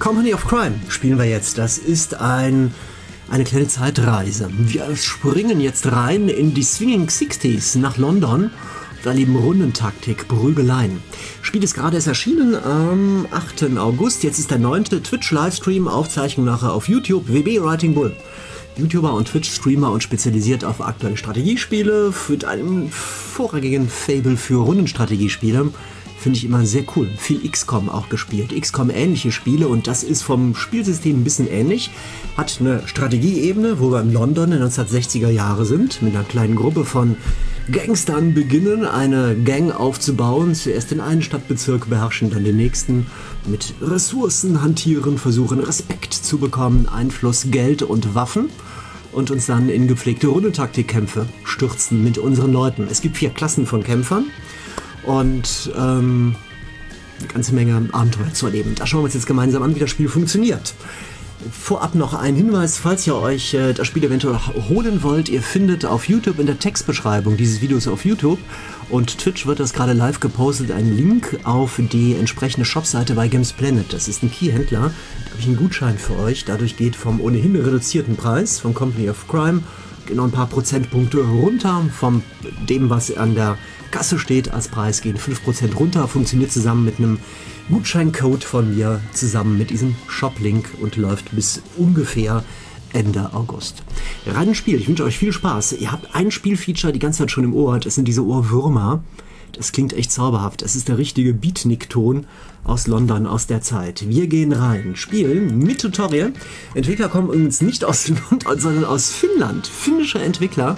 Company of Crime spielen wir jetzt. Das ist ein, eine kleine Zeitreise. Wir springen jetzt rein in die Swinging Sixties nach London. Da lieben Rundentaktik, Prügeleien. Spiel ist gerade erst erschienen am 8. August. Jetzt ist der 9. Twitch-Livestream, Aufzeichnung nachher auf YouTube, WB Writing Bull. YouTuber und Twitch-Streamer und spezialisiert auf aktuelle Strategiespiele, mit einem vorrangigen Fable für Rundenstrategiespiele. Finde ich immer sehr cool. Viel XCOM auch gespielt. XCOM ähnliche Spiele und das ist vom Spielsystem ein bisschen ähnlich. Hat eine Strategieebene, wo wir in London in 1960er Jahre sind, mit einer kleinen Gruppe von Gangstern beginnen, eine Gang aufzubauen. Zuerst den einen Stadtbezirk beherrschen, dann den nächsten. Mit Ressourcen hantieren, versuchen Respekt zu bekommen, Einfluss, Geld und Waffen und uns dann in gepflegte Rundentaktikkämpfe stürzen mit unseren Leuten. Es gibt vier Klassen von Kämpfern und ähm, eine ganze Menge Abenteuer zu erleben. Da schauen wir uns jetzt gemeinsam an, wie das Spiel funktioniert. Vorab noch ein Hinweis, falls ihr euch äh, das Spiel eventuell holen wollt, ihr findet auf YouTube in der Textbeschreibung dieses Videos auf YouTube und Twitch wird das gerade live gepostet, einen Link auf die entsprechende Shopseite bei Games Planet. Das ist ein Keyhändler, da habe ich einen Gutschein für euch. Dadurch geht vom ohnehin reduzierten Preis von Company of Crime genau ein paar Prozentpunkte runter von dem, was an der Kasse steht als Preis, gehen 5% runter, funktioniert zusammen mit einem Gutscheincode von mir, zusammen mit diesem Shop-Link und läuft bis ungefähr Ende August. Rein Spiel, ich wünsche euch viel Spaß. Ihr habt ein Spielfeature die ganze Zeit schon im Ohr, das sind diese Ohrwürmer. Das klingt echt zauberhaft. Das ist der richtige Beatnik-Ton aus London aus der Zeit. Wir gehen rein, spielen mit Tutorial. Entwickler kommen übrigens nicht aus London, sondern aus Finnland. Finnische Entwickler.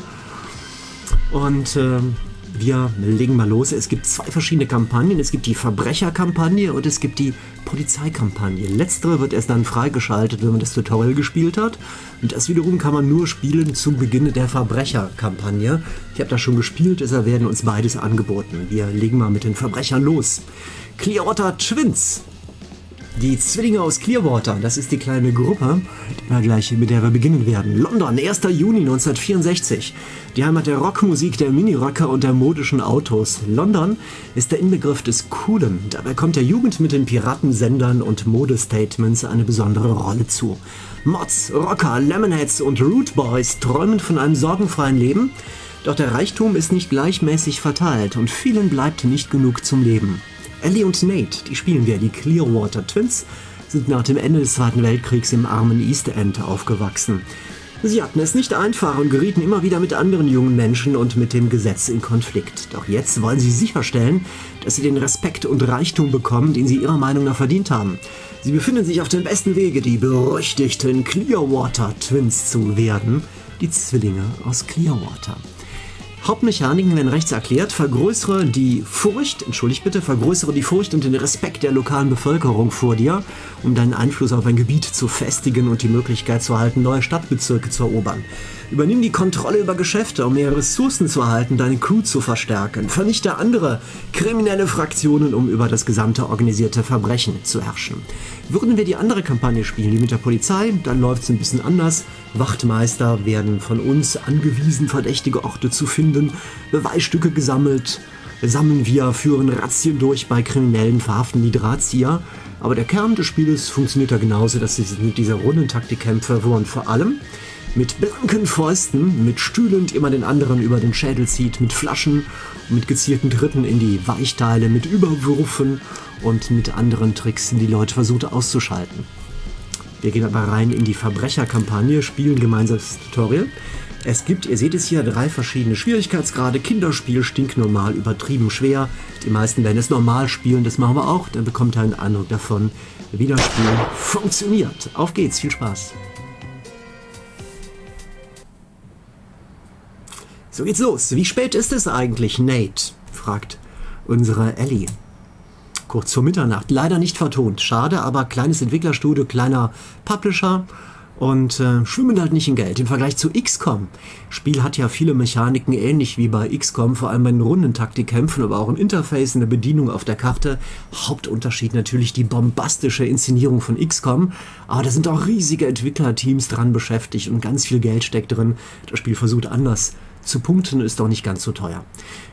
Und ähm, wir legen mal los. Es gibt zwei verschiedene Kampagnen. Es gibt die Verbrecherkampagne und es gibt die Polizeikampagne. Letztere wird erst dann freigeschaltet, wenn man das Tutorial gespielt hat. Und das wiederum kann man nur spielen zum Beginn der Verbrecherkampagne. Ich habe das schon gespielt, deshalb werden uns beides angeboten. Wir legen mal mit den Verbrechern los. Clearwater Twins die Zwillinge aus Clearwater, das ist die kleine Gruppe, die wir gleich, mit der wir beginnen werden. London, 1. Juni 1964. Die Heimat der Rockmusik, der Mini-Rocker und der modischen Autos. London ist der Inbegriff des Coolen. Dabei kommt der Jugend mit den Piratensendern und Modestatements eine besondere Rolle zu. Mods, Rocker, Lemonheads und Root Boys träumen von einem sorgenfreien Leben. Doch der Reichtum ist nicht gleichmäßig verteilt und vielen bleibt nicht genug zum Leben. Ellie und Nate, die spielen wir, die Clearwater Twins, sind nach dem Ende des Zweiten Weltkriegs im armen East End aufgewachsen. Sie hatten es nicht einfach und gerieten immer wieder mit anderen jungen Menschen und mit dem Gesetz in Konflikt. Doch jetzt wollen sie sicherstellen, dass sie den Respekt und Reichtum bekommen, den sie ihrer Meinung nach verdient haben. Sie befinden sich auf dem besten Wege, die berüchtigten Clearwater Twins zu werden, die Zwillinge aus Clearwater. Hauptmechaniken werden rechts erklärt. Vergrößere die Furcht, entschuldigt bitte, vergrößere die Furcht und den Respekt der lokalen Bevölkerung vor dir, um deinen Einfluss auf ein Gebiet zu festigen und die Möglichkeit zu erhalten, neue Stadtbezirke zu erobern. Übernimm die Kontrolle über Geschäfte, um mehr Ressourcen zu erhalten, deine Crew zu verstärken. Vernichte andere kriminelle Fraktionen, um über das gesamte organisierte Verbrechen zu herrschen. Würden wir die andere Kampagne spielen, die mit der Polizei, dann läuft es ein bisschen anders. Wachtmeister werden von uns angewiesen, verdächtige Orte zu finden, Beweisstücke gesammelt, sammeln wir, führen Razzien durch bei Kriminellen, verhaften die Drahtzieher. Aber der Kern des Spiels funktioniert da genauso, dass sie mit dieser Rundentaktikkämpfe, wo man vor allem mit blanken Fäusten, mit Stühlen, die immer den anderen über den Schädel zieht, mit Flaschen, mit gezielten Tritten in die Weichteile, mit Überwürfen und mit anderen Tricks die Leute versucht auszuschalten. Wir gehen aber rein in die Verbrecherkampagne, spielen gemeinsam das Tutorial. Es gibt, ihr seht es hier, drei verschiedene Schwierigkeitsgrade. Kinderspiel, stinknormal, übertrieben schwer. Die meisten werden es normal spielen, das machen wir auch. Dann bekommt ihr einen Eindruck davon, wie das Spiel funktioniert. Auf geht's, viel Spaß! So geht's los. Wie spät ist es eigentlich, Nate? fragt unsere Ellie. Kurz vor Mitternacht. Leider nicht vertont. Schade, aber kleines Entwicklerstudio, kleiner Publisher und äh, schwimmen halt nicht in Geld. Im Vergleich zu XCOM. Spiel hat ja viele Mechaniken ähnlich wie bei XCOM, vor allem bei den Rundentaktikkämpfen, aber auch im Interface, in der Bedienung auf der Karte. Hauptunterschied natürlich die bombastische Inszenierung von XCOM, aber da sind auch riesige Entwicklerteams dran beschäftigt und ganz viel Geld steckt drin. Das Spiel versucht anders zu punkten ist doch nicht ganz so teuer.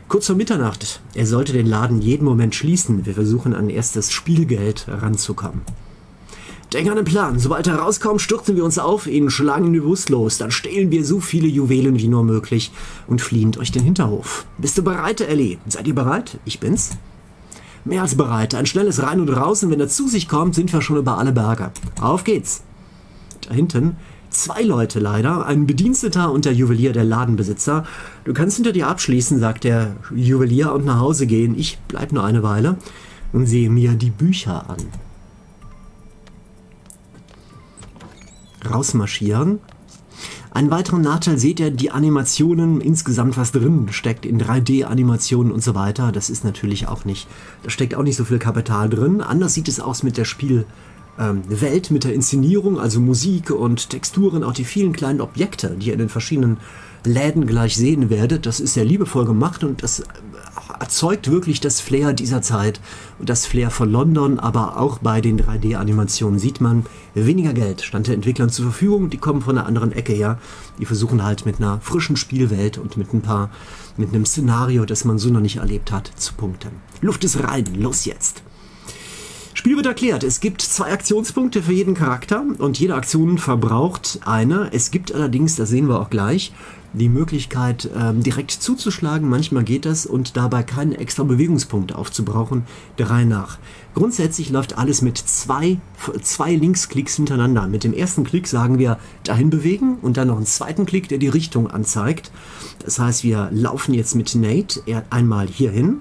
Kurz vor Mitternacht. Er sollte den Laden jeden Moment schließen. Wir versuchen an erstes Spielgeld ranzukommen. Denk an den Plan. Sobald er rauskommt, stürzen wir uns auf ihn, schlagen ihn bewusstlos. Dann stehlen wir so viele Juwelen wie nur möglich und fliehen durch den Hinterhof. Bist du bereit, Ellie? Seid ihr bereit? Ich bin's. Mehr als bereit. Ein schnelles Rein und Raus und wenn er zu sich kommt, sind wir schon über alle Berge. Auf geht's. Da hinten zwei Leute leider, ein Bediensteter und der Juwelier, der Ladenbesitzer. Du kannst hinter dir abschließen, sagt der Juwelier und nach Hause gehen. Ich bleib nur eine Weile und sehe mir die Bücher an. rausmarschieren. Einen weiteren Nachteil seht ihr, die Animationen, insgesamt was drin steckt in 3D-Animationen und so weiter. Das ist natürlich auch nicht, da steckt auch nicht so viel Kapital drin. Anders sieht es aus mit der Spielwelt, ähm, mit der Inszenierung, also Musik und Texturen, auch die vielen kleinen Objekte, die ihr in den verschiedenen Läden gleich sehen werdet. Das ist sehr liebevoll gemacht und das erzeugt wirklich das Flair dieser Zeit und das Flair von London, aber auch bei den 3D-Animationen sieht man, weniger Geld stand den Entwicklern zur Verfügung, die kommen von einer anderen Ecke her. Die versuchen halt mit einer frischen Spielwelt und mit ein paar, mit einem Szenario, das man so noch nicht erlebt hat, zu punkten. Luft ist rein, los jetzt! Spiel wird erklärt. Es gibt zwei Aktionspunkte für jeden Charakter und jede Aktion verbraucht eine. Es gibt allerdings, das sehen wir auch gleich, die Möglichkeit, ähm, direkt zuzuschlagen. Manchmal geht das und dabei keinen extra Bewegungspunkt aufzubrauchen, drei nach. Grundsätzlich läuft alles mit zwei, zwei Linksklicks hintereinander. Mit dem ersten Klick sagen wir dahin bewegen und dann noch einen zweiten Klick, der die Richtung anzeigt. Das heißt, wir laufen jetzt mit Nate einmal hier hin,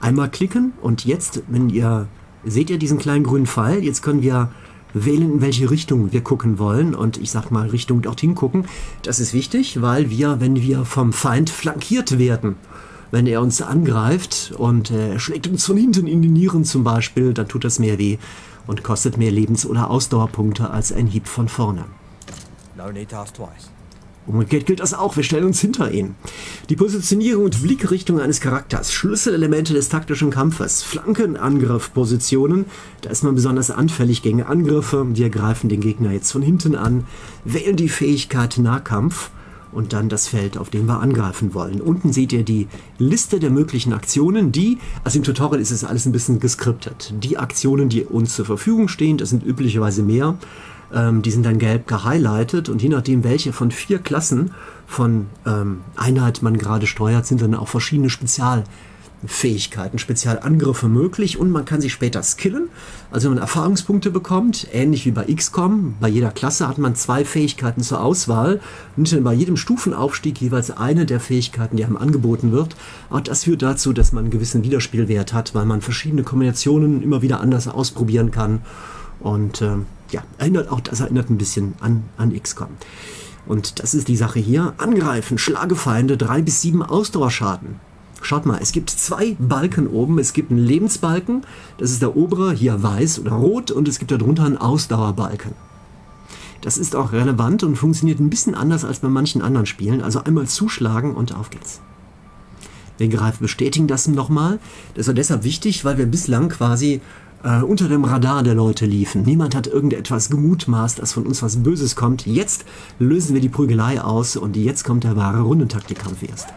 einmal klicken und jetzt, wenn ihr seht ihr diesen kleinen grünen Pfeil, jetzt können wir wählen, in welche Richtung wir gucken wollen. Und ich sag mal, Richtung dorthin gucken. Das ist wichtig, weil wir, wenn wir vom Feind flankiert werden, wenn er uns angreift und äh, schlägt uns von hinten in die Nieren zum Beispiel, dann tut das mehr weh und kostet mehr Lebens- oder Ausdauerpunkte als ein Hieb von vorne. No Umgekehrt gilt das auch, wir stellen uns hinter ihn. Die Positionierung und Blickrichtung eines Charakters, Schlüsselelemente des taktischen Kampfes, Flankenangriffpositionen, da ist man besonders anfällig gegen Angriffe, wir greifen den Gegner jetzt von hinten an, wählen die Fähigkeit Nahkampf und dann das Feld, auf dem wir angreifen wollen. Unten seht ihr die Liste der möglichen Aktionen, die, also im Tutorial ist es alles ein bisschen geskriptet. Die Aktionen, die uns zur Verfügung stehen, das sind üblicherweise mehr, ähm, die sind dann gelb gehighlightet und je nachdem, welche von vier Klassen von ähm, Einheit man gerade steuert, sind dann auch verschiedene Spezialfähigkeiten, Spezialangriffe möglich und man kann sich später skillen. Also wenn man Erfahrungspunkte bekommt, ähnlich wie bei XCOM, bei jeder Klasse hat man zwei Fähigkeiten zur Auswahl und dann bei jedem Stufenaufstieg jeweils eine der Fähigkeiten, die einem angeboten wird. Auch das führt dazu, dass man einen gewissen Wiederspielwert hat, weil man verschiedene Kombinationen immer wieder anders ausprobieren kann und äh, ja, erinnert auch, das erinnert ein bisschen an, an XCOM. Und das ist die Sache hier. Angreifen, Schlagefeinde, drei bis sieben Ausdauerschaden. Schaut mal, es gibt zwei Balken oben. Es gibt einen Lebensbalken, das ist der obere, hier weiß oder rot, und es gibt darunter einen Ausdauerbalken. Das ist auch relevant und funktioniert ein bisschen anders als bei manchen anderen Spielen. Also einmal zuschlagen und auf geht's. Wir greifen bestätigen das nochmal. Das war deshalb wichtig, weil wir bislang quasi äh, unter dem Radar der Leute liefen. Niemand hat irgendetwas gemutmaßt, dass von uns was Böses kommt. Jetzt lösen wir die Prügelei aus und jetzt kommt der wahre Rundentaktikkampf erst.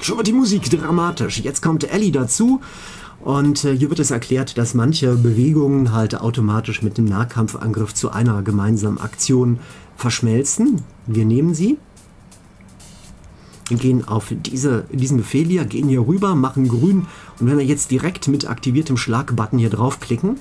Schon wird die Musik dramatisch. Jetzt kommt Ellie dazu und äh, hier wird es erklärt, dass manche Bewegungen halt automatisch mit dem Nahkampfangriff zu einer gemeinsamen Aktion verschmelzen. Wir nehmen sie gehen auf diese, diesen Befehl hier, gehen hier rüber, machen grün und wenn wir jetzt direkt mit aktiviertem Schlagbutton hier draufklicken,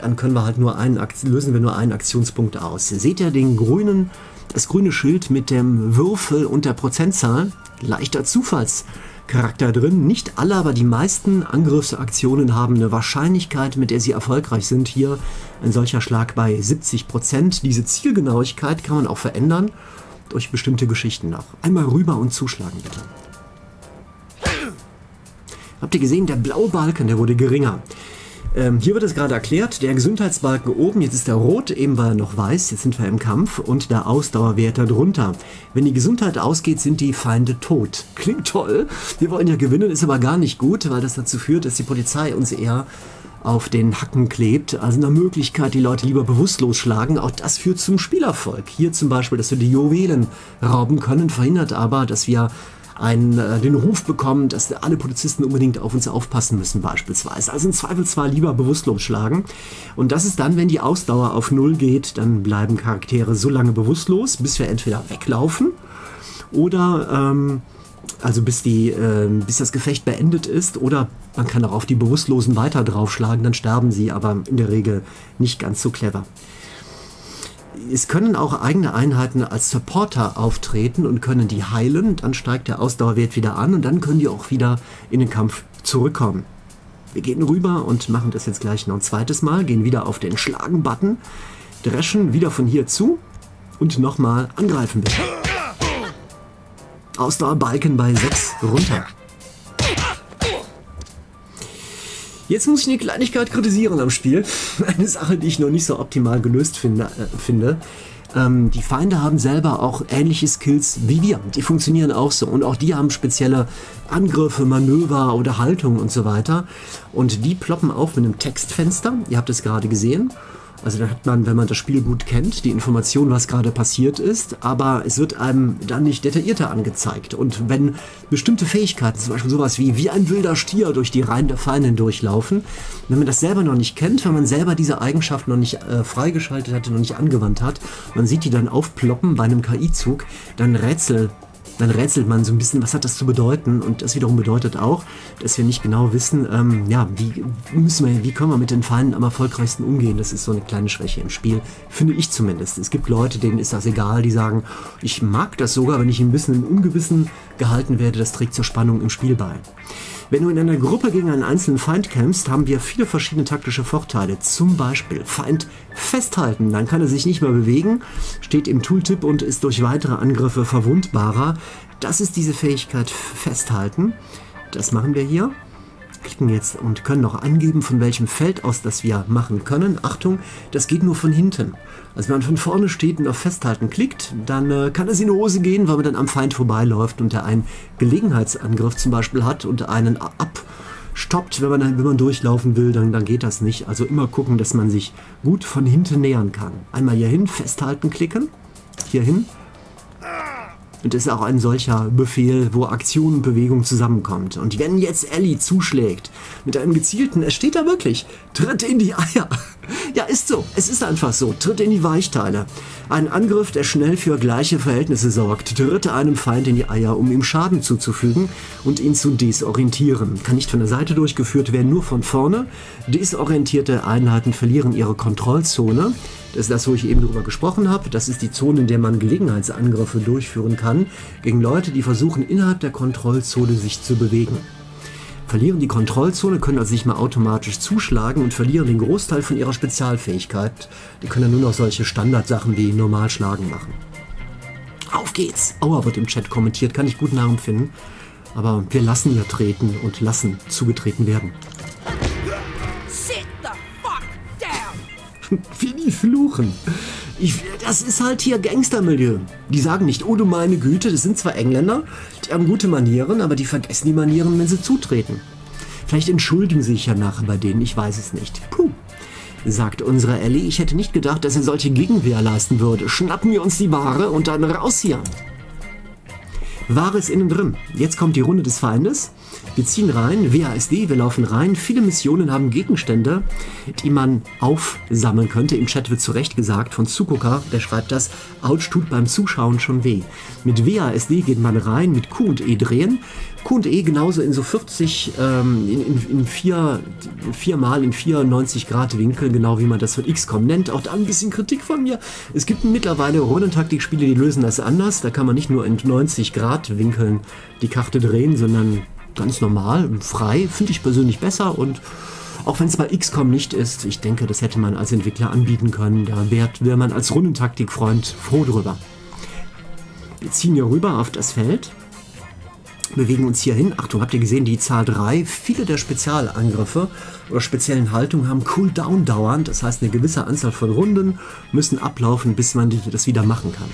dann können wir halt nur einen, lösen wir nur einen Aktionspunkt aus. Seht ihr den grünen, das grüne Schild mit dem Würfel und der Prozentzahl? Leichter Zufallscharakter drin. Nicht alle, aber die meisten Angriffsaktionen haben eine Wahrscheinlichkeit, mit der sie erfolgreich sind. Hier ein solcher Schlag bei 70%. Diese Zielgenauigkeit kann man auch verändern durch bestimmte Geschichten noch. Einmal rüber und zuschlagen, bitte. Habt ihr gesehen, der blaue Balken, der wurde geringer. Ähm, hier wird es gerade erklärt, der Gesundheitsbalken oben, jetzt ist er rot, eben war er noch weiß, jetzt sind wir im Kampf und der Ausdauerwert darunter. Wenn die Gesundheit ausgeht, sind die Feinde tot. Klingt toll, wir wollen ja gewinnen, ist aber gar nicht gut, weil das dazu führt, dass die Polizei uns eher auf den Hacken klebt. Also eine Möglichkeit, die Leute lieber bewusstlos schlagen. Auch das führt zum Spielerfolg. Hier zum Beispiel, dass wir die Juwelen rauben können, verhindert aber, dass wir einen, äh, den Ruf bekommen, dass alle Polizisten unbedingt auf uns aufpassen müssen beispielsweise. Also im Zweifelsfall lieber bewusstlos schlagen. Und das ist dann, wenn die Ausdauer auf Null geht, dann bleiben Charaktere so lange bewusstlos, bis wir entweder weglaufen oder ähm, also bis, die, äh, bis das Gefecht beendet ist oder man kann auch auf die Bewusstlosen weiter draufschlagen, dann sterben sie, aber in der Regel nicht ganz so clever. Es können auch eigene Einheiten als Supporter auftreten und können die heilen, dann steigt der Ausdauerwert wieder an und dann können die auch wieder in den Kampf zurückkommen. Wir gehen rüber und machen das jetzt gleich noch ein zweites Mal, gehen wieder auf den Schlagen-Button, dreschen wieder von hier zu und nochmal angreifen bitte. Ausdauerbalken bei 6 runter. Jetzt muss ich eine Kleinigkeit kritisieren am Spiel. Eine Sache, die ich noch nicht so optimal gelöst finde. Äh, finde. Ähm, die Feinde haben selber auch ähnliche Skills wie wir. Die funktionieren auch so. Und auch die haben spezielle Angriffe, Manöver oder Haltung und so weiter. Und die ploppen auf mit einem Textfenster. Ihr habt es gerade gesehen. Also dann hat man, wenn man das Spiel gut kennt, die Information, was gerade passiert ist, aber es wird einem dann nicht detaillierter angezeigt. Und wenn bestimmte Fähigkeiten, zum Beispiel sowas wie wie ein wilder Stier durch die Reihen der Feinde durchlaufen, wenn man das selber noch nicht kennt, wenn man selber diese Eigenschaft noch nicht äh, freigeschaltet hat, noch nicht angewandt hat, man sieht die dann aufploppen bei einem KI-Zug, dann rätsel dann rätselt man so ein bisschen, was hat das zu bedeuten? Und das wiederum bedeutet auch, dass wir nicht genau wissen, ähm, ja, wie müssen wir, wie können wir mit den Feinden am erfolgreichsten umgehen? Das ist so eine kleine Schwäche im Spiel, finde ich zumindest. Es gibt Leute, denen ist das egal, die sagen, ich mag das sogar, wenn ich ein bisschen im Ungewissen gehalten werde, das trägt zur Spannung im Spiel bei. Wenn du in einer Gruppe gegen einen einzelnen Feind kämpfst, haben wir viele verschiedene taktische Vorteile. Zum Beispiel Feind festhalten, dann kann er sich nicht mehr bewegen, steht im Tooltip und ist durch weitere Angriffe verwundbarer. Das ist diese Fähigkeit festhalten. Das machen wir hier klicken jetzt und können noch angeben, von welchem Feld aus das wir machen können. Achtung, das geht nur von hinten. Also wenn man von vorne steht und auf Festhalten klickt, dann äh, kann es in die Hose gehen, weil man dann am Feind vorbeiläuft und der einen Gelegenheitsangriff zum Beispiel hat und einen abstoppt, wenn man, wenn man durchlaufen will, dann, dann geht das nicht. Also immer gucken, dass man sich gut von hinten nähern kann. Einmal hier hin, festhalten, klicken, hier hin und ist auch ein solcher Befehl, wo Aktion und Bewegung zusammenkommt. Und wenn jetzt Ellie zuschlägt mit einem gezielten, es steht da wirklich, tritt in die Eier. Ja, ist so. Es ist einfach so. Tritt in die Weichteile. Ein Angriff, der schnell für gleiche Verhältnisse sorgt, tritt einem Feind in die Eier, um ihm Schaden zuzufügen und ihn zu desorientieren. Kann nicht von der Seite durchgeführt werden, nur von vorne. Desorientierte Einheiten verlieren ihre Kontrollzone. Das ist das, wo ich eben darüber gesprochen habe. Das ist die Zone, in der man Gelegenheitsangriffe durchführen kann gegen Leute, die versuchen, innerhalb der Kontrollzone sich zu bewegen. Verlieren die Kontrollzone, können also nicht mehr automatisch zuschlagen und verlieren den Großteil von ihrer Spezialfähigkeit. Die können dann nur noch solche Standardsachen wie normal schlagen machen. Auf geht's! Aua wird im Chat kommentiert, kann ich gut nachempfinden. Aber wir lassen hier treten und lassen zugetreten werden. Wie die fluchen. Ich, das ist halt hier Gangstermilieu. Die sagen nicht, oh du meine Güte, das sind zwar Engländer, die haben gute Manieren, aber die vergessen die Manieren, wenn sie zutreten. Vielleicht entschuldigen sie sich ja nachher bei denen, ich weiß es nicht. Puh. Sagt unsere Ellie, ich hätte nicht gedacht, dass er solche Gegenwehr leisten würde. Schnappen wir uns die Ware und dann raus hier. Ware ist innen drin. Jetzt kommt die Runde des Feindes. Wir ziehen rein, WASD, wir laufen rein. Viele Missionen haben Gegenstände, die man aufsammeln könnte. Im Chat wird zu Recht gesagt von Zukoka, der schreibt das, Autsch tut beim Zuschauen schon weh. Mit WASD geht man rein, mit Q und E drehen. Q und E genauso in so 40, ähm, in, in, in vier, viermal in 94 Grad Winkel, genau wie man das von XCOM nennt. Auch da ein bisschen Kritik von mir. Es gibt mittlerweile Rundentaktikspiele, die lösen das anders. Da kann man nicht nur in 90 Grad Winkeln die Karte drehen, sondern ganz normal, frei, finde ich persönlich besser und auch wenn es bei XCOM nicht ist, ich denke, das hätte man als Entwickler anbieten können. Da wäre wär man als Rundentaktikfreund froh drüber. Wir ziehen hier rüber auf das Feld, bewegen uns hier hin. Achtung, habt ihr gesehen, die Zahl 3. Viele der Spezialangriffe oder speziellen Haltungen haben Cooldown dauernd. Das heißt, eine gewisse Anzahl von Runden müssen ablaufen, bis man das wieder machen kann.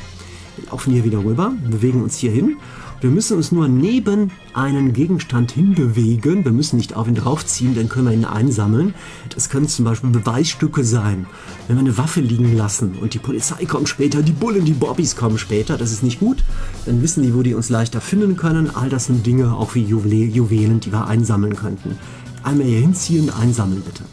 Wir laufen hier wieder rüber, bewegen uns hier hin Wir müssen uns nur neben einen Gegenstand hinbewegen. Wir müssen nicht auf ihn draufziehen, dann können wir ihn einsammeln. Das können zum Beispiel Beweisstücke sein. Wenn wir eine Waffe liegen lassen und die Polizei kommt später, die Bullen, die Bobbys kommen später, das ist nicht gut. Dann wissen die, wo die uns leichter finden können. All das sind Dinge, auch wie Juwelen, die wir einsammeln könnten. Einmal hier hinziehen, einsammeln bitte.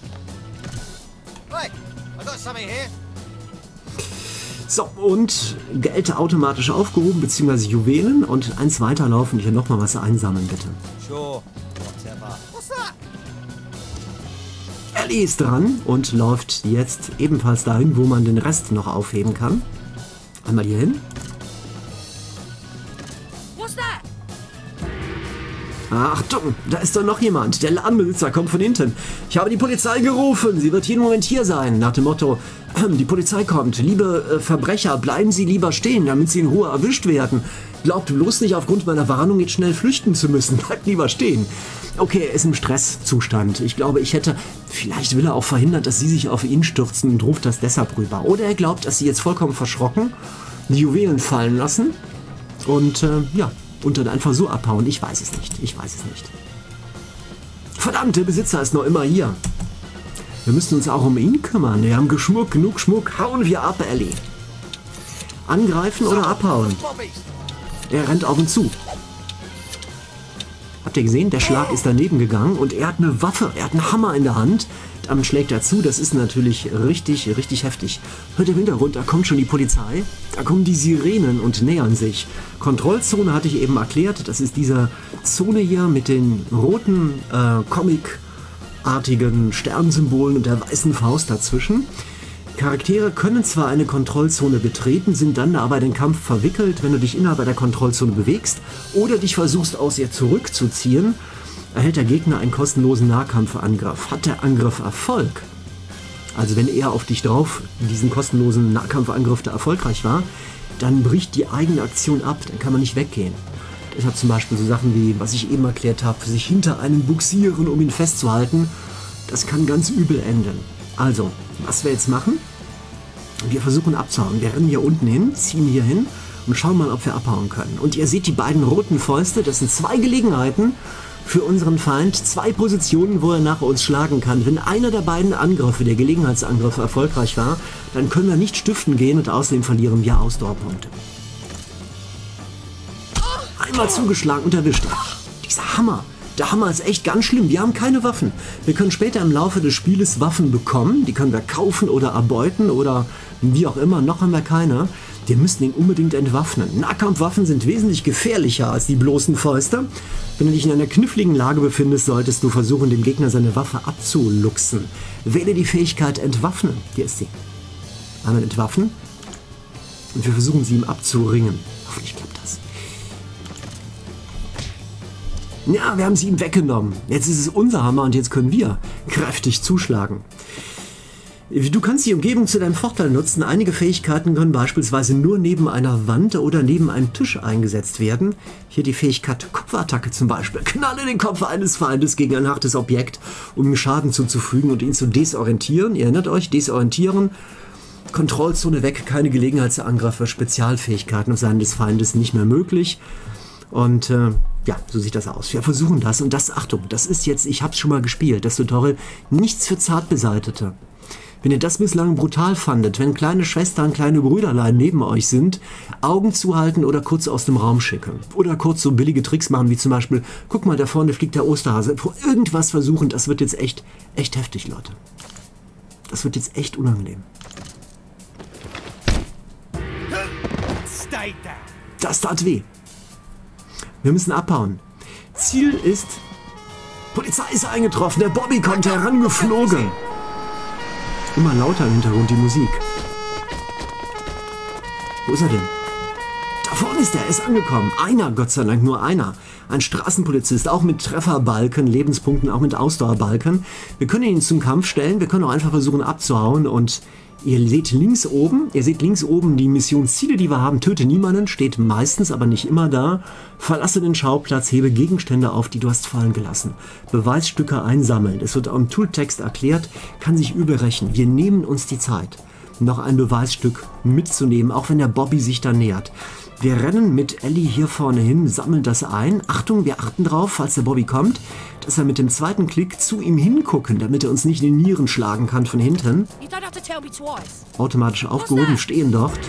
So, und Geld automatisch aufgehoben, beziehungsweise Juwelen und eins weiterlaufen. Hier nochmal was einsammeln, bitte. Sure. Ellie ist dran und läuft jetzt ebenfalls dahin, wo man den Rest noch aufheben kann. Einmal hier hin. Achtung, da ist doch noch jemand. Der Ladenbesitzer kommt von hinten. Ich habe die Polizei gerufen. Sie wird jeden Moment hier sein. Nach dem Motto, die Polizei kommt. Liebe äh, Verbrecher, bleiben Sie lieber stehen, damit Sie in Ruhe erwischt werden. Glaubt bloß nicht aufgrund meiner Warnung jetzt schnell flüchten zu müssen. Bleibt lieber stehen. Okay, er ist im Stresszustand. Ich glaube, ich hätte... Vielleicht will er auch verhindern, dass Sie sich auf ihn stürzen und ruft das deshalb rüber. Oder er glaubt, dass Sie jetzt vollkommen verschrocken die Juwelen fallen lassen und äh, ja, und dann einfach so abhauen. Ich weiß es nicht. Ich weiß es nicht. Verdammt, der Besitzer ist noch immer hier. Wir müssen uns auch um ihn kümmern. Wir haben Geschmuck, genug Schmuck. Hauen wir ab, Ellie. Angreifen oder abhauen? Er rennt auf ihn zu. Habt ihr gesehen? Der Schlag ist daneben gegangen und er hat eine Waffe, er hat einen Hammer in der Hand. Damit schlägt er zu. Das ist natürlich richtig, richtig heftig. Hört im Hintergrund, da kommt schon die Polizei. Da kommen die Sirenen und nähern sich. Kontrollzone hatte ich eben erklärt. Das ist diese Zone hier mit den roten äh, Comic- artigen Sternsymbolen und der weißen Faust dazwischen. Charaktere können zwar eine Kontrollzone betreten, sind dann aber in den Kampf verwickelt, wenn du dich innerhalb der Kontrollzone bewegst oder dich versuchst aus ihr zurückzuziehen, erhält der Gegner einen kostenlosen Nahkampfangriff. Hat der Angriff Erfolg, also wenn er auf dich drauf diesen kostenlosen Nahkampfangriff da erfolgreich war, dann bricht die eigene Aktion ab, dann kann man nicht weggehen. Deshalb zum Beispiel so Sachen wie, was ich eben erklärt habe, sich hinter einen buxieren, um ihn festzuhalten. Das kann ganz übel enden. Also, was wir jetzt machen? Wir versuchen abzuhauen. Wir rennen hier unten hin, ziehen hier hin und schauen mal, ob wir abhauen können. Und ihr seht die beiden roten Fäuste. Das sind zwei Gelegenheiten für unseren Feind. Zwei Positionen, wo er nach uns schlagen kann. Wenn einer der beiden Angriffe, der Gelegenheitsangriff, erfolgreich war, dann können wir nicht stiften gehen und außerdem verlieren wir Ausdauerpunkte einmal zugeschlagen und erwischt. Ach, dieser Hammer. Der Hammer ist echt ganz schlimm. Wir haben keine Waffen. Wir können später im Laufe des Spieles Waffen bekommen. Die können wir kaufen oder erbeuten oder wie auch immer. Noch haben wir keine. Wir müssen ihn unbedingt entwaffnen. Nahkampfwaffen sind wesentlich gefährlicher als die bloßen Fäuste. Wenn du dich in einer kniffligen Lage befindest, solltest du versuchen, dem Gegner seine Waffe abzuluxen. Wähle die Fähigkeit Entwaffnen. Hier ist sie. Einmal entwaffnen. Und wir versuchen sie ihm abzuringen. Hoffentlich klappt das. Ja, wir haben sie ihm weggenommen. Jetzt ist es unser Hammer und jetzt können wir kräftig zuschlagen. Du kannst die Umgebung zu deinem Vorteil nutzen. Einige Fähigkeiten können beispielsweise nur neben einer Wand oder neben einem Tisch eingesetzt werden. Hier die Fähigkeit Kopfattacke zum Beispiel. Knalle den Kopf eines Feindes gegen ein hartes Objekt, um ihm Schaden zuzufügen und ihn zu desorientieren. Ihr erinnert euch, desorientieren. Kontrollzone weg, keine Gelegenheitsangriffe, Spezialfähigkeiten auf Seiten des Feindes nicht mehr möglich. Und äh, ja, so sieht das aus. Wir versuchen das und das, Achtung, das ist jetzt, ich hab's schon mal gespielt, das Tutorial, nichts für Zartbeseitete. Wenn ihr das bislang brutal fandet, wenn kleine Schwestern, kleine Brüderlein neben euch sind, Augen zuhalten oder kurz aus dem Raum schicken. Oder kurz so billige Tricks machen, wie zum Beispiel, guck mal, da vorne fliegt der Osterhase. Irgendwas versuchen, das wird jetzt echt, echt heftig, Leute. Das wird jetzt echt unangenehm. Das tat weh. Wir müssen abhauen. Ziel ist... Polizei ist eingetroffen. Der Bobby kommt herangeflogen. Immer lauter im Hintergrund die Musik. Wo ist er denn? Da vorne ist er, er ist angekommen. Einer, Gott sei Dank, nur einer. Ein Straßenpolizist, auch mit Trefferbalken, Lebenspunkten, auch mit Ausdauerbalken. Wir können ihn zum Kampf stellen, wir können auch einfach versuchen abzuhauen und Ihr seht links oben, ihr seht links oben die Missionsziele, die wir haben. Töte niemanden, steht meistens, aber nicht immer da. Verlasse den Schauplatz, hebe Gegenstände auf, die du hast fallen gelassen. Beweisstücke einsammeln. Es wird auch im Tooltext erklärt, kann sich überrechnen. Wir nehmen uns die Zeit, noch ein Beweisstück mitzunehmen, auch wenn der Bobby sich da nähert. Wir rennen mit Ellie hier vorne hin, sammeln das ein. Achtung, wir achten drauf, falls der Bobby kommt, dass wir mit dem zweiten Klick zu ihm hingucken, damit er uns nicht in die Nieren schlagen kann von hinten. Automatisch aufgehoben, stehen dort.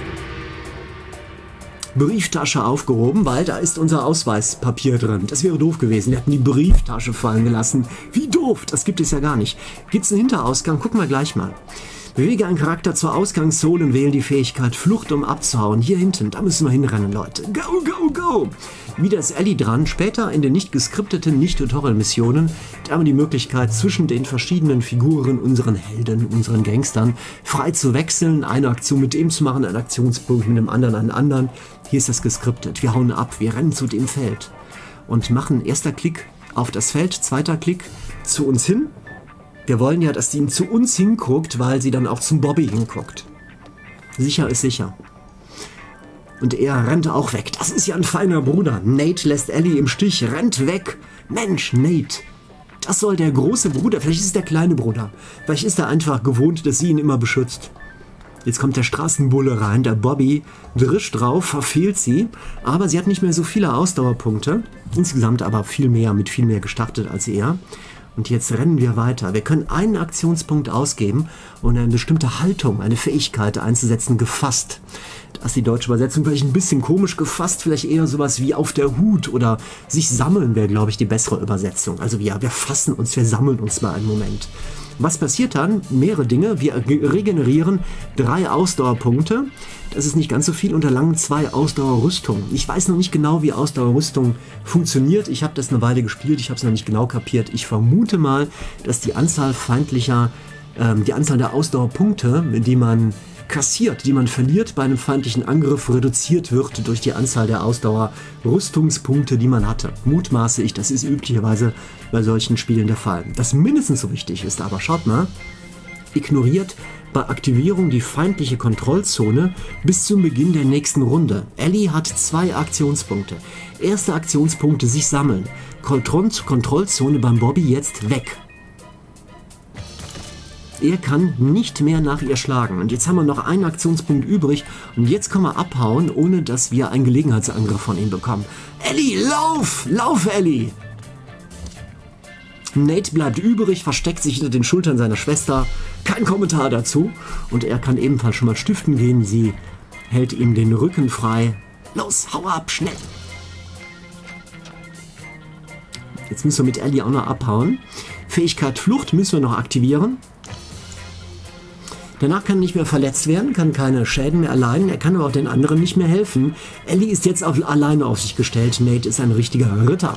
Brieftasche aufgehoben, weil da ist unser Ausweispapier drin. Das wäre doof gewesen. Wir hätten die Brieftasche fallen gelassen. Wie doof, das gibt es ja gar nicht. Gibt es einen Hinterausgang? Gucken wir gleich mal. Bewege einen Charakter zur Ausgangszone und wähle die Fähigkeit Flucht, um abzuhauen. Hier hinten, da müssen wir hinrennen, Leute. Go, go, go! Wieder ist Ellie dran. Später in den nicht geskripteten, nicht Tutorial-Missionen, da haben wir die Möglichkeit, zwischen den verschiedenen Figuren, unseren Helden, unseren Gangstern, frei zu wechseln, eine Aktion mit dem zu machen, einen Aktionspunkt mit dem anderen, einen anderen. Hier ist das geskriptet. Wir hauen ab, wir rennen zu dem Feld und machen erster Klick auf das Feld, zweiter Klick zu uns hin wir wollen ja, dass sie zu uns hinguckt, weil sie dann auch zum Bobby hinguckt. Sicher ist sicher. Und er rennt auch weg. Das ist ja ein feiner Bruder. Nate lässt Ellie im Stich, rennt weg. Mensch, Nate. Das soll der große Bruder. Vielleicht ist es der kleine Bruder. Vielleicht ist er einfach gewohnt, dass sie ihn immer beschützt. Jetzt kommt der Straßenbulle rein, der Bobby drischt drauf, verfehlt sie, aber sie hat nicht mehr so viele Ausdauerpunkte. Insgesamt aber viel mehr, mit viel mehr gestartet als er. Und jetzt rennen wir weiter. Wir können einen Aktionspunkt ausgeben und eine bestimmte Haltung, eine Fähigkeit einzusetzen, gefasst. Das ist die deutsche Übersetzung vielleicht ein bisschen komisch gefasst, vielleicht eher sowas wie auf der Hut oder sich sammeln wäre, glaube ich, die bessere Übersetzung. Also ja, wir fassen uns, wir sammeln uns mal einen Moment. Was passiert dann? Mehrere Dinge. Wir regenerieren drei Ausdauerpunkte. Das ist nicht ganz so viel und erlangen zwei Ausdauerrüstungen. Ich weiß noch nicht genau, wie Ausdauerrüstung funktioniert. Ich habe das eine Weile gespielt, ich habe es noch nicht genau kapiert. Ich vermute mal, dass die Anzahl feindlicher, ähm, die Anzahl der Ausdauerpunkte, die man kassiert, die man verliert bei einem feindlichen Angriff, reduziert wird durch die Anzahl der Ausdauer-Rüstungspunkte, die man hatte. Mutmaße ich, das ist üblicherweise bei solchen Spielen der Fall. Das mindestens so wichtig ist aber, schaut mal, ignoriert bei Aktivierung die feindliche Kontrollzone bis zum Beginn der nächsten Runde. Ellie hat zwei Aktionspunkte. Erste Aktionspunkte sich sammeln. Kontrollzone beim Bobby jetzt weg. Er kann nicht mehr nach ihr schlagen. Und jetzt haben wir noch einen Aktionspunkt übrig. Und jetzt können wir abhauen, ohne dass wir einen Gelegenheitsangriff von ihm bekommen. Ellie, lauf! Lauf, Ellie! Nate bleibt übrig, versteckt sich hinter den Schultern seiner Schwester. Kein Kommentar dazu. Und er kann ebenfalls schon mal stiften gehen. Sie hält ihm den Rücken frei. Los, hau ab, schnell! Jetzt müssen wir mit Ellie auch noch abhauen. Fähigkeit Flucht müssen wir noch aktivieren. Danach kann er nicht mehr verletzt werden, kann keine Schäden mehr erleiden, er kann aber auch den anderen nicht mehr helfen. Ellie ist jetzt auf, alleine auf sich gestellt, Nate ist ein richtiger Ritter.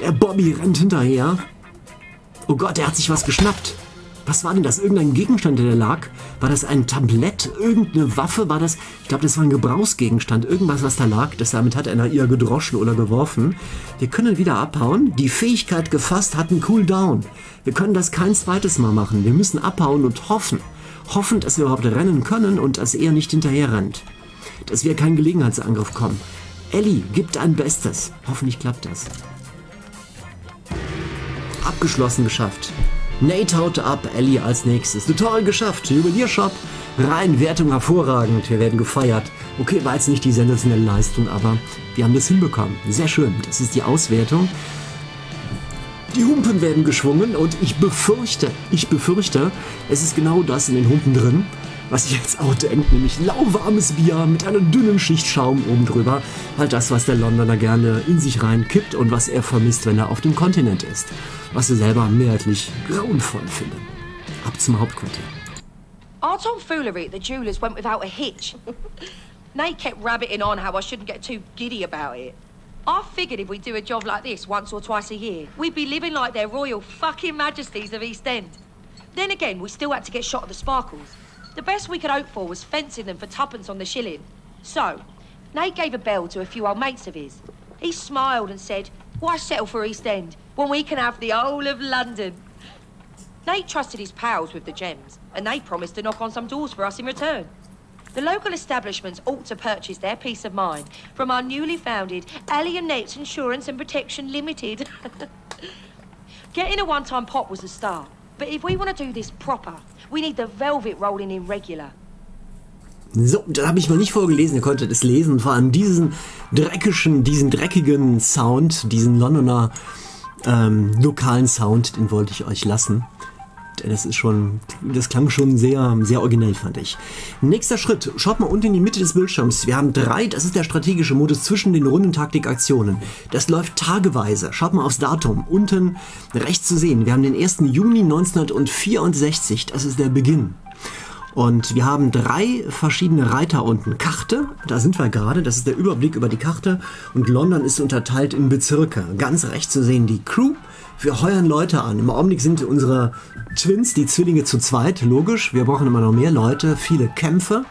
Der Bobby rennt hinterher. Oh Gott, er hat sich was geschnappt. Was war denn das? Irgendein Gegenstand, der da lag? War das ein Tablett? Irgendeine Waffe? War das? Ich glaube, das war ein Gebrauchsgegenstand. Irgendwas, was da lag. Das damit hat einer ihr gedroschen oder geworfen. Wir können wieder abhauen. Die Fähigkeit gefasst hat einen Cooldown. Wir können das kein zweites Mal machen. Wir müssen abhauen und hoffen. Hoffen, dass wir überhaupt rennen können und dass er nicht hinterher rennt. Dass wir keinen Gelegenheitsangriff kommen. Ellie, gib dein Bestes. Hoffentlich klappt das. Abgeschlossen geschafft. Nate haut ab, Ellie als nächstes. Total geschafft. Juweliershop. Rein, Wertung hervorragend. Wir werden gefeiert. Okay, war jetzt nicht die sensationelle Leistung, aber wir haben das hinbekommen. Sehr schön. Das ist die Auswertung. Die Humpen werden geschwungen und ich befürchte, ich befürchte, es ist genau das in den Humpen drin, was ich jetzt auch denke, nämlich lauwarmes Bier mit einer dünnen Schicht Schaum oben drüber. Halt das, was der Londoner gerne in sich reinkippt und was er vermisst, wenn er auf dem Kontinent ist. Was er selber mehrheitlich grauenvoll findet. Ab zum Hauptquartier. Our tomfoolery at the jewelers went without a hitch. Nate kept rabbiting on how I shouldn't get too giddy about it. I figured if we do a job like this once or twice a year, we'd be living like their royal fucking majesties of East End. Then again, we still had to get shot of the sparkles. The best we could hope for was fencing them for tuppence on the shilling. So, Nate gave a bell to a few old mates of his. He smiled and said, why settle for East End when we can have the whole of London? Nate trusted his pals with the gems, and they promised to knock on some doors for us in return. The local establishments ought to purchase their peace of mind from our newly founded Ellie and Nate's Insurance and Protection Limited. Getting a one-time pop was the start, but if we want to do this proper, we need the velvet rolling in regular. So, das habe ich mal nicht vorgelesen, ihr konntet es lesen. Vor allem diesen dreckigen, diesen dreckigen Sound, diesen Londoner ähm, lokalen Sound, den wollte ich euch lassen. Das ist schon, das klang schon sehr, sehr originell, fand ich. Nächster Schritt. Schaut mal unten in die Mitte des Bildschirms. Wir haben drei, das ist der strategische Modus zwischen den Rundentaktik-Aktionen. Das läuft tageweise. Schaut mal aufs Datum. Unten rechts zu sehen. Wir haben den 1. Juni 1964. Das ist der Beginn. Und wir haben drei verschiedene Reiter unten. Karte, da sind wir gerade, das ist der Überblick über die Karte. Und London ist unterteilt in Bezirke. Ganz rechts zu sehen die Crew. Wir heuern Leute an. Im Augenblick sind unsere Twins, die Zwillinge zu zweit, logisch. Wir brauchen immer noch mehr Leute, viele Kämpfe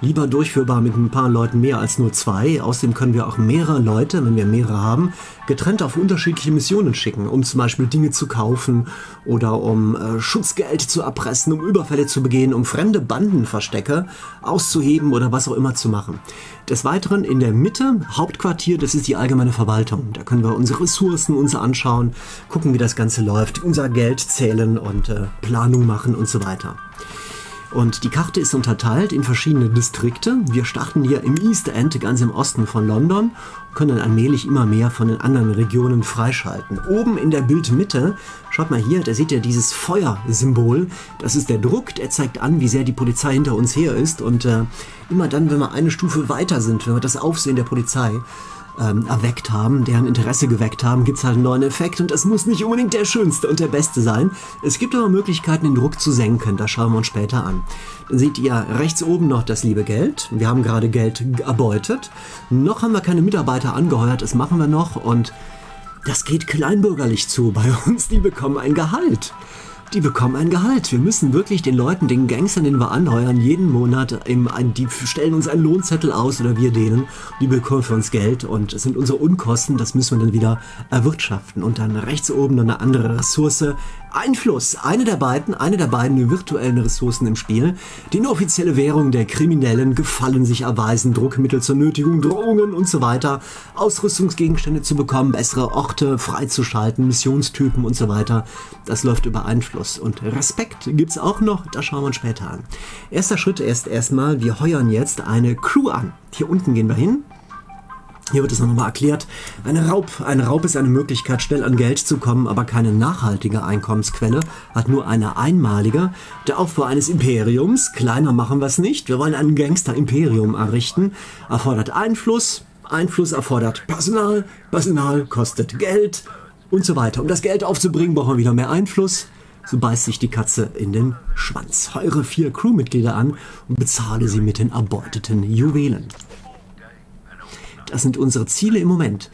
lieber durchführbar mit ein paar Leuten mehr als nur zwei. Außerdem können wir auch mehrere Leute, wenn wir mehrere haben, getrennt auf unterschiedliche Missionen schicken, um zum Beispiel Dinge zu kaufen oder um äh, Schutzgeld zu erpressen, um Überfälle zu begehen, um fremde Bandenverstecke auszuheben oder was auch immer zu machen. Des Weiteren in der Mitte, Hauptquartier, das ist die allgemeine Verwaltung. Da können wir unsere Ressourcen uns anschauen, gucken, wie das Ganze läuft, unser Geld zählen und äh, Planung machen und so weiter. Und die Karte ist unterteilt in verschiedene Distrikte. Wir starten hier im East End, ganz im Osten von London, können dann allmählich immer mehr von den anderen Regionen freischalten. Oben in der Bildmitte, schaut mal hier, da seht ihr dieses Feuersymbol. Das ist der Druck, der zeigt an, wie sehr die Polizei hinter uns her ist. Und äh, immer dann, wenn wir eine Stufe weiter sind, wenn wir das Aufsehen der Polizei ähm, erweckt haben, deren Interesse geweckt haben, gibt es halt einen neuen Effekt und es muss nicht unbedingt der schönste und der beste sein. Es gibt aber Möglichkeiten, den Druck zu senken, das schauen wir uns später an. Dann seht ihr rechts oben noch das liebe Geld. Wir haben gerade Geld erbeutet. Noch haben wir keine Mitarbeiter angeheuert, das machen wir noch und das geht kleinbürgerlich zu bei uns, die bekommen ein Gehalt die bekommen ein Gehalt. Wir müssen wirklich den Leuten, den Gangstern, den wir anheuern, jeden Monat, im, ein, die stellen uns einen Lohnzettel aus oder wir denen, die bekommen für uns Geld und es sind unsere Unkosten, das müssen wir dann wieder erwirtschaften. Und dann rechts oben noch eine andere Ressource, Einfluss, eine der beiden, eine der beiden virtuellen Ressourcen im Spiel, die inoffizielle Währung der Kriminellen, Gefallen sich erweisen, Druckmittel zur Nötigung, Drohungen und so weiter, Ausrüstungsgegenstände zu bekommen, bessere Orte freizuschalten, Missionstypen und so weiter. Das läuft über Einfluss. Und Respekt gibt's auch noch, das schauen wir uns später an. Erster Schritt ist erstmal, wir heuern jetzt eine Crew an. Hier unten gehen wir hin, hier wird es nochmal erklärt. Ein Raub. Ein Raub ist eine Möglichkeit, schnell an Geld zu kommen, aber keine nachhaltige Einkommensquelle, hat nur eine einmalige. Der Aufbau eines Imperiums, kleiner machen wir es nicht. Wir wollen ein Gangster-Imperium errichten, erfordert Einfluss. Einfluss erfordert Personal. Personal kostet Geld und so weiter. Um das Geld aufzubringen, brauchen wir wieder mehr Einfluss. So beißt sich die Katze in den Schwanz. Heure vier Crewmitglieder an und bezahle sie mit den erbeuteten Juwelen. Das sind unsere Ziele im Moment.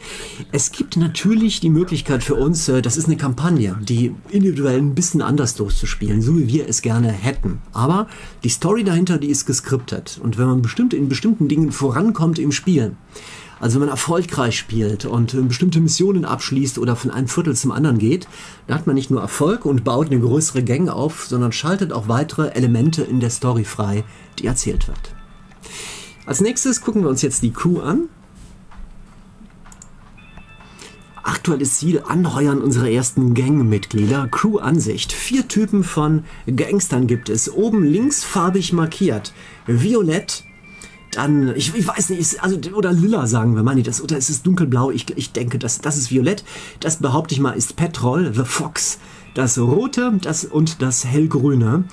Es gibt natürlich die Möglichkeit für uns, äh, das ist eine Kampagne, die individuell ein bisschen anders durchzuspielen, so wie wir es gerne hätten. Aber die Story dahinter, die ist geskriptet. Und wenn man bestimmt in bestimmten Dingen vorankommt im Spielen, also wenn man erfolgreich spielt und äh, bestimmte Missionen abschließt oder von einem Viertel zum anderen geht, dann hat man nicht nur Erfolg und baut eine größere Gang auf, sondern schaltet auch weitere Elemente in der Story frei, die erzählt wird. Als nächstes gucken wir uns jetzt die Crew an. Aktuelles Ziel, Anheuern unserer ersten Gangmitglieder. Crew-Ansicht. Vier Typen von Gangstern gibt es. Oben links farbig markiert. Violett, dann, ich, ich, weiß nicht, also, oder lila sagen wir mal, nee, das, oder ist es dunkelblau? Ich, ich denke, das, das ist violett. Das behaupte ich mal, ist Petrol, The Fox. Das rote das, und das hellgrüne.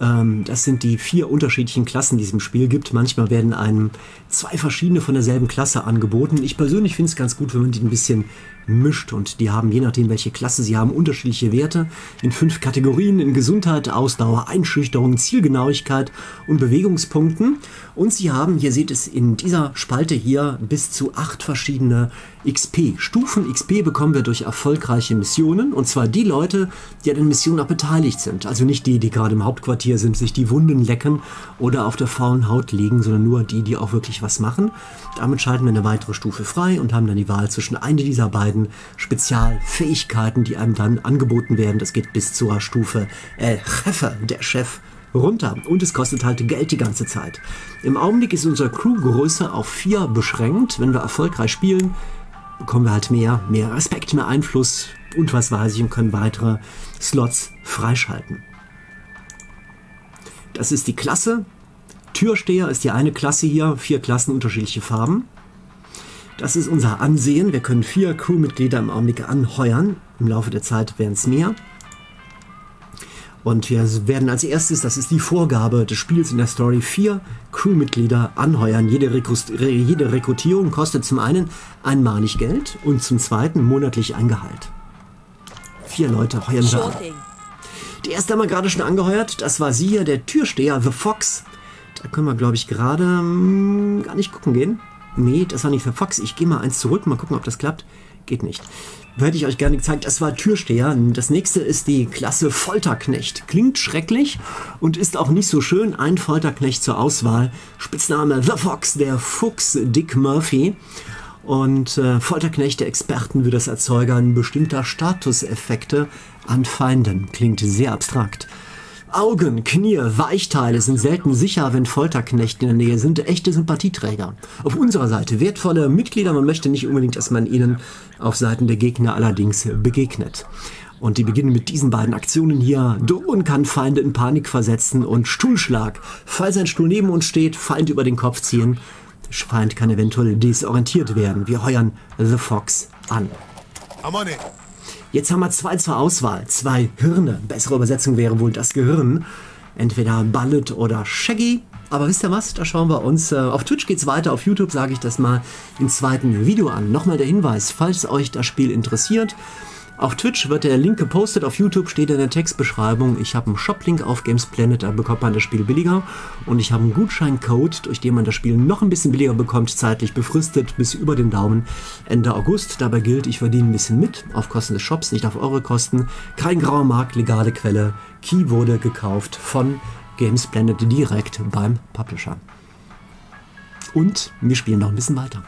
Ähm, das sind die vier unterschiedlichen Klassen, die es im Spiel gibt. Manchmal werden einem zwei verschiedene von derselben Klasse angeboten. Ich persönlich finde es ganz gut, wenn man die ein bisschen mischt und die haben, je nachdem welche Klasse sie haben, unterschiedliche Werte in fünf Kategorien in Gesundheit, Ausdauer, Einschüchterung, Zielgenauigkeit und Bewegungspunkten. Und sie haben, hier seht es in dieser Spalte hier, bis zu acht verschiedene XP. Stufen XP bekommen wir durch erfolgreiche Missionen und zwar die Leute, die an den Missionen auch beteiligt sind. Also nicht die, die gerade im Hauptquartier sind, sich die Wunden lecken oder auf der faulen Haut liegen, sondern nur die, die auch wirklich was machen. Damit schalten wir eine weitere Stufe frei und haben dann die Wahl zwischen einer dieser beiden Spezialfähigkeiten, die einem dann angeboten werden. Das geht bis zur Stufe äh, Chefe, der Chef runter und es kostet halt Geld die ganze Zeit. Im Augenblick ist unsere Crewgröße auf vier beschränkt. Wenn wir erfolgreich spielen, bekommen wir halt mehr, mehr Respekt, mehr Einfluss und was weiß ich und können weitere Slots freischalten. Das ist die Klasse Türsteher ist die eine Klasse hier, vier Klassen, unterschiedliche Farben. Das ist unser Ansehen. Wir können vier Crewmitglieder im Augenblick anheuern. Im Laufe der Zeit werden es mehr. Und wir werden als erstes, das ist die Vorgabe des Spiels in der Story, vier Crewmitglieder anheuern. Jede, Rekrut jede Rekrutierung kostet zum einen einmalig Geld und zum zweiten monatlich ein Gehalt. Vier Leute heuern wir an. Die erste haben wir gerade schon angeheuert. Das war sie hier, der Türsteher, The Fox. Da können wir, glaube ich, gerade hm, gar nicht gucken gehen. Nee, das war nicht The Fox. Ich gehe mal eins zurück, mal gucken, ob das klappt. Geht nicht hätte ich euch gerne gezeigt. Das war Türsteher. Das nächste ist die Klasse Folterknecht. Klingt schrecklich und ist auch nicht so schön. Ein Folterknecht zur Auswahl. Spitzname The Fox, der Fuchs Dick Murphy. Und äh, Folterknechte Experten wie das Erzeugern bestimmter Statuseffekte an Feinden. Klingt sehr abstrakt. Augen, Knie, Weichteile sind selten sicher, wenn Folterknechte in der Nähe sind. Echte Sympathieträger. Auf unserer Seite wertvolle Mitglieder. Man möchte nicht unbedingt, dass man ihnen auf Seiten der Gegner allerdings begegnet. Und die beginnen mit diesen beiden Aktionen hier. Drohen kann Feinde in Panik versetzen und Stuhlschlag. Falls ein Stuhl neben uns steht, Feind über den Kopf ziehen. Feind kann eventuell desorientiert werden. Wir heuern The Fox an. I'm on it. Jetzt haben wir zwei zur Auswahl, zwei Hirne. Bessere Übersetzung wäre wohl das Gehirn. Entweder Ballet oder Shaggy. Aber wisst ihr was? Da schauen wir uns. Äh, auf Twitch geht's weiter, auf YouTube sage ich das mal im zweiten Video an. Nochmal der Hinweis, falls euch das Spiel interessiert, auf Twitch wird der Link gepostet, auf YouTube steht in der Textbeschreibung. Ich habe einen Shop-Link auf Games Planet, da bekommt man das Spiel billiger. Und ich habe einen Gutscheincode, durch den man das Spiel noch ein bisschen billiger bekommt, zeitlich befristet bis über den Daumen Ende August. Dabei gilt, ich verdiene ein bisschen mit, auf Kosten des Shops, nicht auf eure Kosten. Kein grauer Markt, legale Quelle. Key wurde gekauft von Games Planet direkt beim Publisher. Und wir spielen noch ein bisschen weiter.